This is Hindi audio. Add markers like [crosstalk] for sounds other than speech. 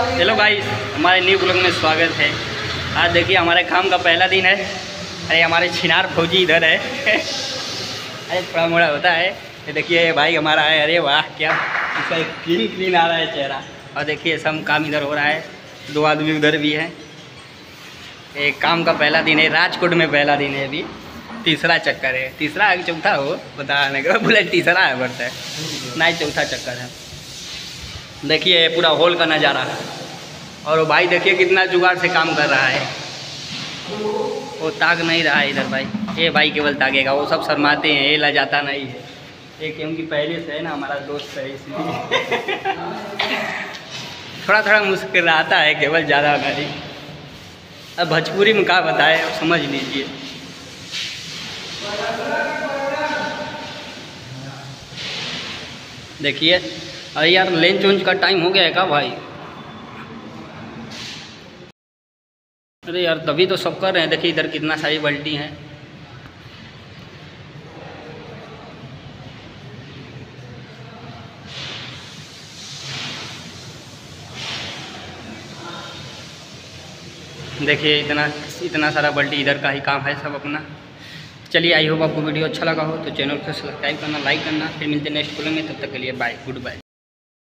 हेलो भाई हमारे न्यू ब्लॉग में स्वागत है। आज देखिए, हमारे काम का पहला दिन है। अरे, हमारे छिनार फौजी इधर है। [laughs] अरे, थोड़ा मोड़ा होता है। ये देखिए भाई हमारा है। अरे वाह, क्या इसका क्लीन क्लीन आ रहा है चेहरा। और देखिए, सब काम इधर हो रहा है। दो आदमी उधर भी है। एक काम का पहला दिन है। राजकोट में पहला दिन है अभी। तीसरा चक्कर है। तीसरा है चौथा हो पता नहीं बोले, तीसरा है, बढ़ता है। नहीं चौथा चक्कर है। देखिए ये पूरा हॉल का नज़ारा। और भाई देखिए, कितना जुगाड़ से काम कर रहा है। वो ताक नहीं रहा है इधर भाई। ये भाई केवल ताकेगा, वो सब शर्माते हैं। ये जाता नहीं है। ये क्योंकि पहले से है ना, हमारा दोस्त है, इसलिए। [laughs] थोड़ा थोड़ा मुश्किल आता है, केवल ज़्यादा नहीं अब भोजपुरी में क्या बताए समझ लीजिए। देखिए अरे यार लंच वेंच का टाइम हो गया है का भाई? अरे यार, तभी तो सब कर रहे हैं। देखिए, इधर कितना सारी बल्टी हैं। देखिए, इतना इतना सारा बल्टी इधर का ही काम है सब अपना। चलिए आई होप आपको वीडियो अच्छा लगा हो तो चैनल को सब्सक्राइब करना लाइक करना, फिर मिलते हैं नेक्स्ट वीडियो में। तब तक के लिए बाय गुड बाय